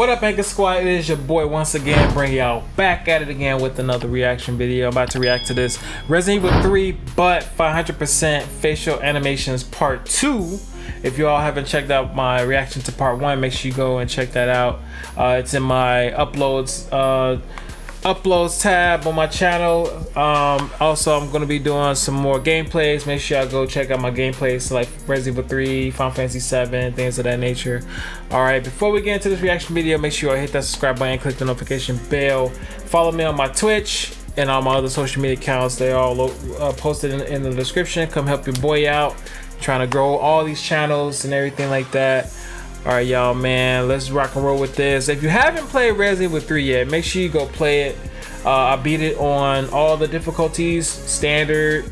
What up, Anchor Squad? It is your boy once again, bring y'all back at it again with another reaction video. I'm about to react to this Resident Evil 3, but 500% facial animations part 2. If you all haven't checked out my reaction to part 1, make sure you go and check that out. Uh, it's in my uploads uh, uploads tab on my channel. Um, also, I'm going to be doing some more gameplays. Make sure y'all go check out my gameplays like Resident Evil 3, Final Fantasy 7, things of that nature. Alright, before we get into this reaction video, make sure y'all hit that subscribe button, click the notification bell. Follow me on my Twitch and all my other social media accounts. They're all uh, posted in, in the description. Come help your boy out. trying to grow all these channels and everything like that. All right, y'all, man, let's rock and roll with this. If you haven't played Resident Evil 3 yet, make sure you go play it. Uh, I beat it on all the difficulties, standard,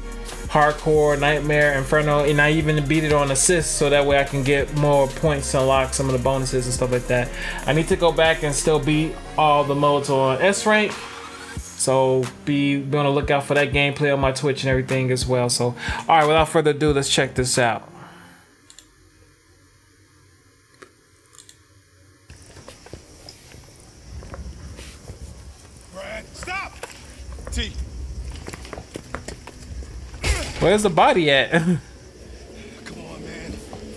hardcore, nightmare, inferno, and I even beat it on assist so that way I can get more points to unlock some of the bonuses and stuff like that. I need to go back and still beat all the modes on S rank. So be, be on the lookout for that gameplay on my Twitch and everything as well. So, all right, without further ado, let's check this out. Stop! T. Where's the body at? Come on, man.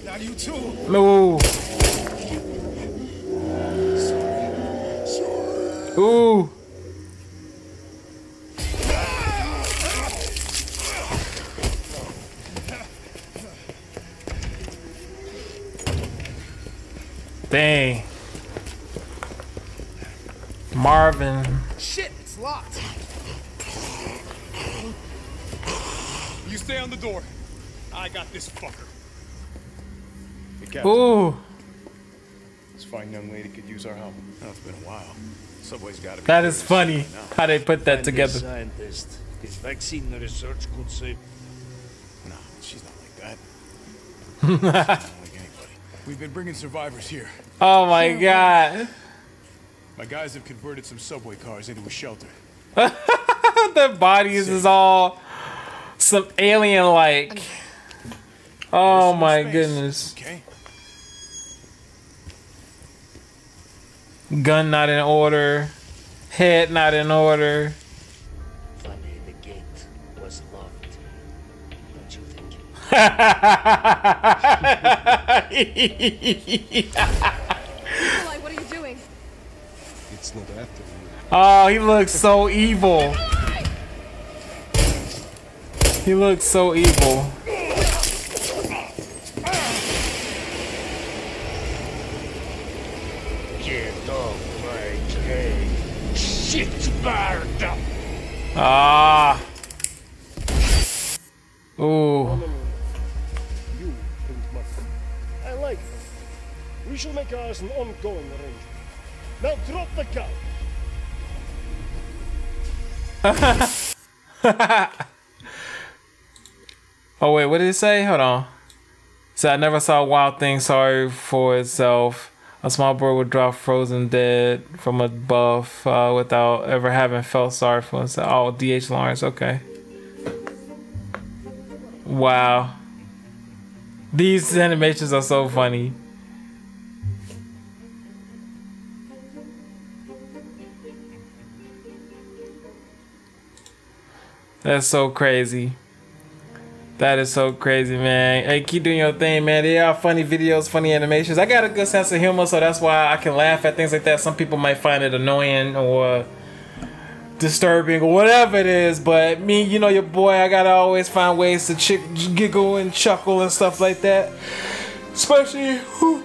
Now you too. no. Sorry. Sorry. Ooh. Dang. Marvin. Shit, it's locked. You stay on the door. I got this fucker. Hey, Captain, Ooh. this fine young lady could use our help. Oh, it's been a while. Subway's got to be. That is funny how they put that And together. scientist. His vaccine research could save. No, she's not like that. she's not like anybody. We've been bringing survivors here. Oh my god. My guys have converted some subway cars into a shelter. the bodies is all some alien like. Oh my space, goodness. Okay. Gun not in order. Head not in order. Funny, the gate was locked. Don't you think? Nikolai, what are you doing? It's not after you. oh, he looks so evil. He looks so evil. Get off my train. Shit bird! Ah. Ooh. You and Mother. I like her. We shall make ours an ongoing arrangement. Now drop the gun. Oh wait, what did it say? Hold on. So I never saw a wild thing sorry for itself. A small bird would drop frozen dead from above uh, without ever having felt sorry for himself. Oh, D.H. Lawrence. Okay. Wow. These animations are so funny. That's so crazy. That is so crazy, man. Hey, keep doing your thing, man. They are funny videos, funny animations. I got a good sense of humor, so that's why I can laugh at things like that. Some people might find it annoying or disturbing or whatever it is, but me, you know, your boy, I gotta always find ways to ch- giggle and chuckle and stuff like that. Especially whew,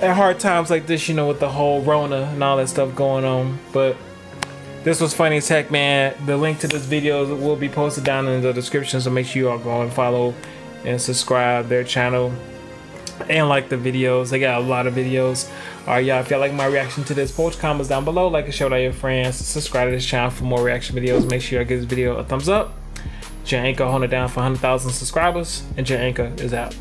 at hard times like this, you know, with the whole Rona and all that stuff going on. But this was funny heck, man. The link to this video will be posted down in the description, so make sure you all go and follow and subscribe their channel and like the videos. They got a lot of videos. All right, y'all. If y'all like my reaction to this, post comments down below. Like and share with all your friends. Subscribe to this channel for more reaction videos. Make sure y'all give this video a thumbs up. J Anchor holding it down for 100,000 subscribers, and J Anchor is out.